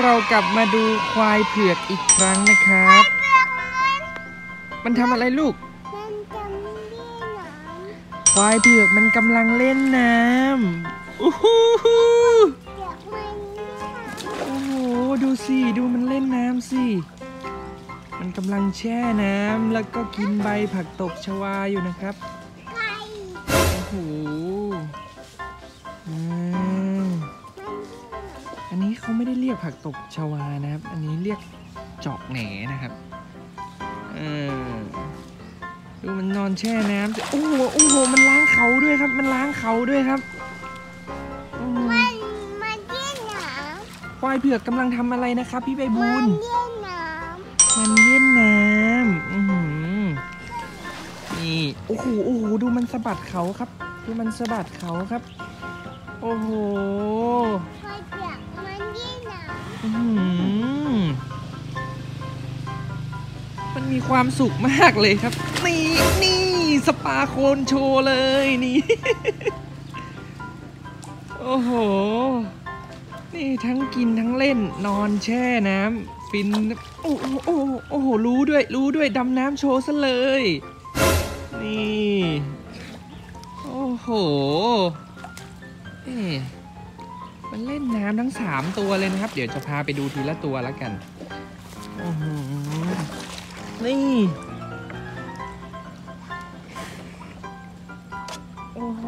เย้วันนี้เรากลับมาดูควายเผือกอีกครั้งนะครับ มันทำอะไรลูกมันจะไม่ได้หนอนควายเผือกมันกำลังเล่นน้ำอู้หูหูเดี๋ยวมันไม่หนอนโอ้โห ดูสิ ดูมันเล่นน้ำสิ มันกำลังแช่น้ำแล้วก็กินใบผักตบชวาอยู่นะครับไก่โอ้โห เขาไม่ได้เรียกผักตบชวานะครับ อันนี้เรียกจอกแหนนะครับ เออ ดูมันนอนแช่น้ำสิโอ้โห โอ้โห มันล้างเขาด้วยครับ มันล้างเขาด้วยครับมันมันเย็นนาวควายเผือกกำลังทำอะไรนะครับ พี่ใบบุญ มันเย็นนาวมันเย็นน้ำอือนี่ โอ้โห โอ้โห ดูมันสะบัดเขาครับ ดูมันสะบัดเขาครับ โอ้โห อื้อหือมันมีความสุขมากเลยครับ นี่นี่สปาโคนโชว์เลยนี่ โอ้โห นี่ทั้งกินทั้งเล่นนอนแช่น้ำฟิน โอ้โหโอ้โหโอ้โหรู้ด้วยรู้ด้วยดำน้ำโชว์ซะเลย นี่ โอ้โหนี่ มันเล่นน้ำทั้งสามตัวเลยนะครับ เดี๋ยวจะพาไปดูทีละตัวแล้วกันโอ้โหนี่ โอ้โห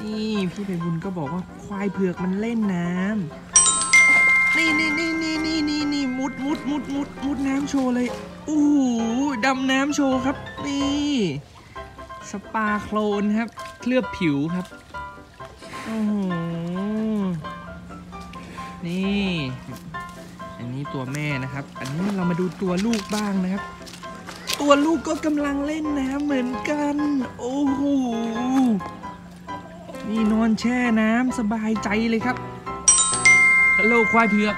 นี่พี่ไปบุญก็บอกว่าควายเผือกมันเล่นน้ำ นี่นี่นี่นี่นี่นี่นี่มุดมุดมุดมุดมุดน้ำโชว์เลยโอ้โหดำน้ำโชว์ครับ นี่ สปาโคลนครับ เคลือบผิวครับโอ้โหนี่ อันนี้ตัวแม่นะครับ อันนี้เรามาดูตัวลูกบ้างนะครับ ตัวลูกก็กำลังเล่นน้ำเหมือนกัน โอ้โห นี่นอนแช่น้ำสบายใจเลยครับฮัลโหลควายเผือก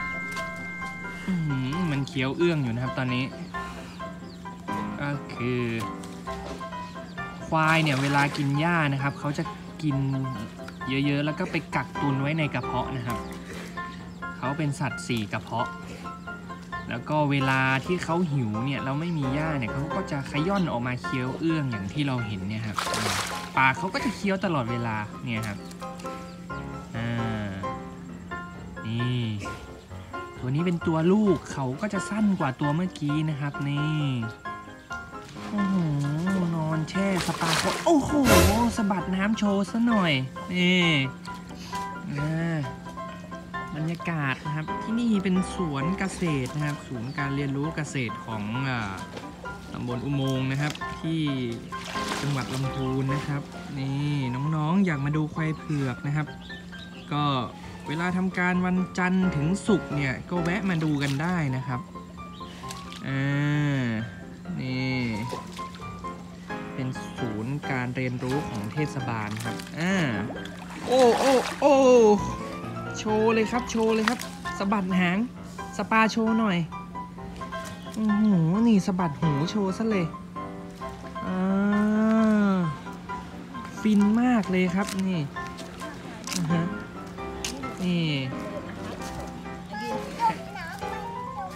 อื้อมันเคี้ยวเอื้องอยู่นะครับตอนนี้ ก็คือ ควายเนี่ยเวลากินหญ้านะครับเขาจะกินเยอะๆ แล้วก็ไปกักตุนไว้ในกระเพาะนะครับ เขาเป็นสัตว์สี่กระเพาะ แล้วก็เวลาที่เขาหิวเนี่ยเราไม่มีหญ้าเนี่ยเขาก็จะขย่อนออกมาเคี้ยวเอื้องอย่างที่เราเห็นเนี่ยครับปากเขาก็จะเคี้ยวตลอดเวลาเนี่ยครับอ่านี่ตัวนี้เป็นตัวลูกเขาก็จะสั้นกว่าตัวเมื่อกี้นะครับนี่ ช่สปาเขาโอ้โหสะบัดน้ำโชว์ซะหน่อย นี่บรรยากาศนะครับ ที่นี่เป็นสวนเกษตรนะครับ ศูนย์การเรียนรู้เกษตรของตำบลอุโมงค์นะครับ ที่จังหวัดลำพูนนะครับ นี่น้องๆอยากมาดูควายเผือกนะครับ ก็เวลาทำการวันจันทร์ถึงศุกร์เนี่ย ก็แวะมาดูกันได้นะครับอ่านี่ เป็นศูนย์การเรียนรู้ของเทศบาลครับอ่าโอ้โอ้โอ้โชว์เลยครับ โชว์เลยครับสะบัดหางสปาโชว์หน่อยโอือหือนี่สะบัดหูโชว์ซะเลยอ่าฟินมากเลยครับนี่นี่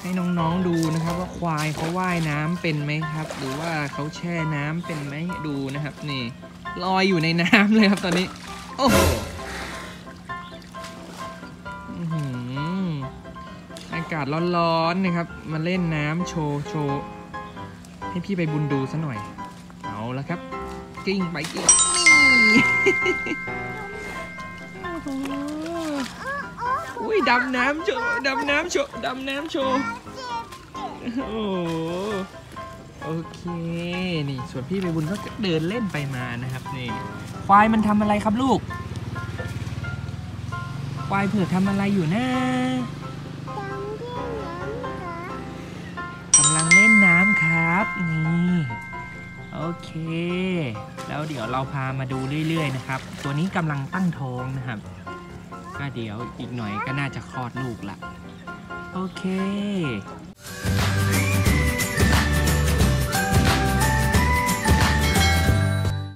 ให้น้องๆดูนะครับ ว่าควายเขาว่ายน้ำเป็นไหมครับ หรือว่าเขาแช่น้ำเป็นไหมดูนะครับ นี่ลอยอยู่ในน้ำเลยครับตอนนี้ โอ้โหอากาศร้อนๆนะครับ มาเล่นน้ำโชว์โชว์ให้พี่ไปบุญดูซะหน่อย เอาละครับ กิ้งไปกิ้งนี่ อุ้ยดำน้ำโชว์ดำน้ำโชว์ดำน้ำโชว์โอ้โอเค นี่ส่วนพี่ไปบุญก็เดินเล่นไปมานะครับนี่ควายมันทำอะไรครับลูก ควายเผือกทำอะไรอยู่นะจำที่น้ำนะกำลังเล่นน้ำครับนี่โอเค แล้วเดี๋ยวเราพามาดูเรื่อยๆนะครับ ตัวนี้กำลังตั้งท้องนะครับ ก็เดี๋ยวอีกหน่อยก็น่าจะคลอดลูกละ โอเค